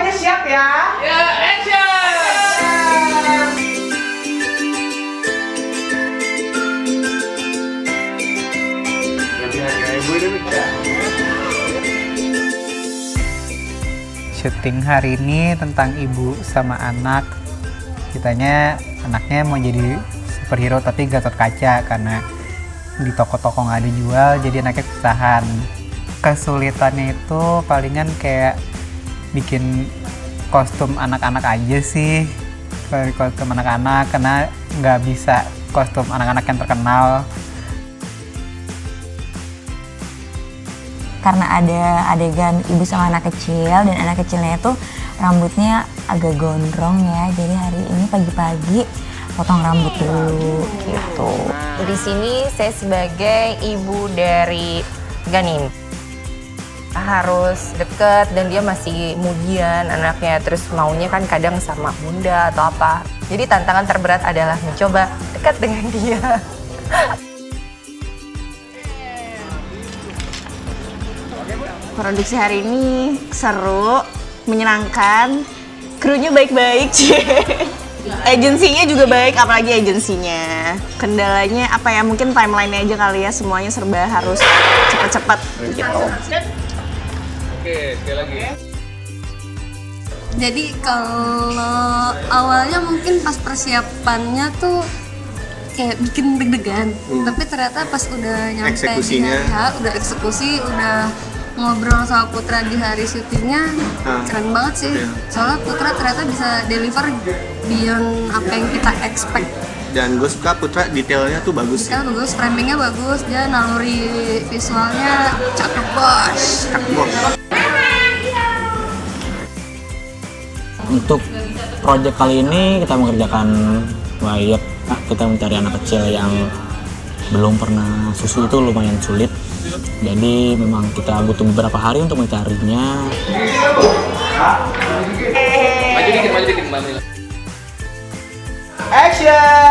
Semuanya siap ya? Ya, action! syuting hari ini tentang ibu sama anak kitanya anaknya mau jadi superhero tapi gatot kaca karena di toko-toko nggak ada jual jadi anaknya kesusahan kesulitannya itu palingan kayak bikin kostum anak-anak aja sih. Kostum anak-anak karena nggak bisa kostum anak-anak yang terkenal. Karena ada adegan ibu sama anak kecil dan anak kecilnya itu rambutnya agak gondrong ya. Jadi hari ini pagi-pagi potong rambut dulu gitu. Di sini saya sebagai ibu dari Ganin harus deket dan dia masih mudian anaknya terus maunya kan kadang sama bunda atau apa jadi tantangan terberat adalah mencoba dekat dengan dia Produksi hari ini seru, menyenangkan, krunya baik-baik, cie. Agensinya juga baik, apalagi agensinya. Kendalanya apa ya? Mungkin timeline aja kali ya, semuanya serba harus cepet-cepet gitu. Oke, sekali lagi. Jadi kalau awalnya mungkin pas persiapannya tuh kayak bikin deg-degan, tapi ternyata pas udah nyampe Eksekusinya. di hari H, udah eksekusi, udah ngobrol sama Putra di hari syutingnya, Ah. keren banget sih. Soalnya Putra ternyata bisa deliver beyond apa yang kita expect. Dan gue suka Putra detailnya tuh bagus sih. Kita bagus, framingnya bagus, dia naluri visualnya cakep bos. Bos. Untuk proyek kali ini kita mengerjakan Wyatt, Nah, kita mencari anak kecil yang belum pernah susu itu lumayan sulit. Jadi memang kita butuh beberapa hari untuk mencarinya. Maju dikit, maju dikit, Mbak Mila. Action!